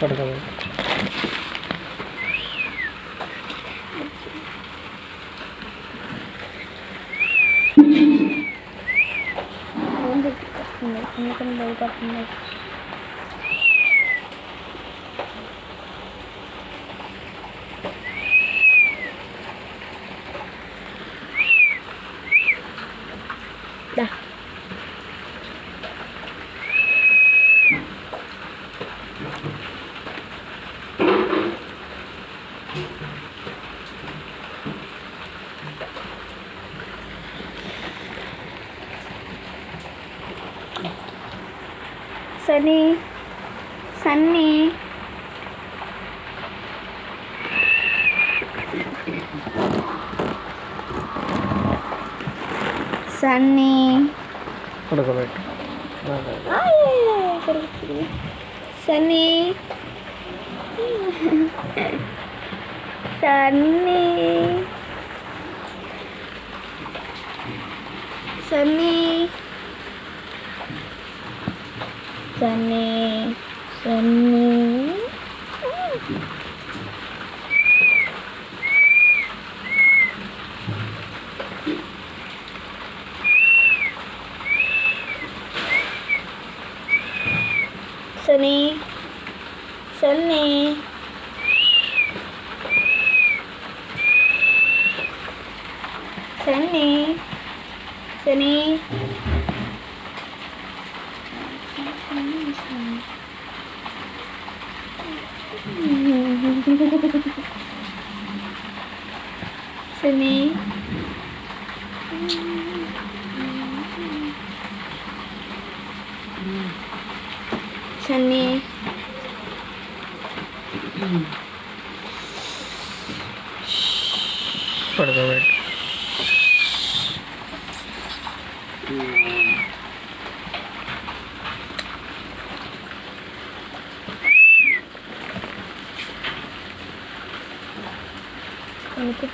പടക്കം Thank you. Sunny. Sunny. Sunny. Kuda kuda. Ayo, Sunny. Sunny. Sunny. Sunny, Sunny. Sunny, Sunny. Sunny, Sunny. Sini. Sini. Further. 아니, 그치.